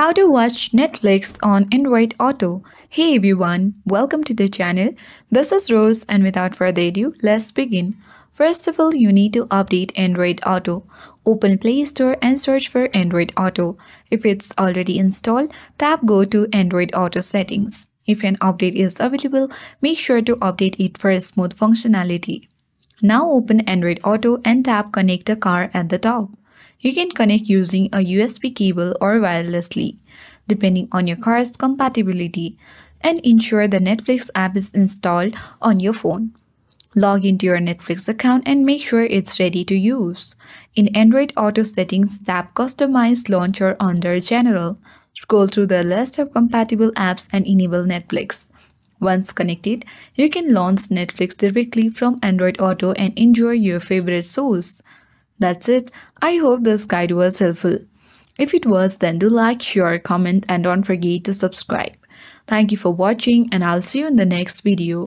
How to watch Netflix on Android Auto. Hey everyone, welcome to the channel. This is Rose and without further ado, let's begin. First of all, you need to update Android Auto. Open Play Store and search for Android Auto. If it's already installed, tap go to Android Auto settings. If an update is available, make sure to update it for smooth functionality. Now open Android Auto and tap connect a car at the top. You can connect using a USB cable or wirelessly, depending on your car's compatibility, and ensure the Netflix app is installed on your phone. Log into your Netflix account and make sure it's ready to use. In Android Auto settings, tap Customize Launcher under General. Scroll through the list of compatible apps and enable Netflix. Once connected, you can launch Netflix directly from Android Auto and enjoy your favorite shows. That's it. I hope this guide was helpful. If it was, then do like, share, comment and don't forget to subscribe. Thank you for watching and I'll see you in the next video.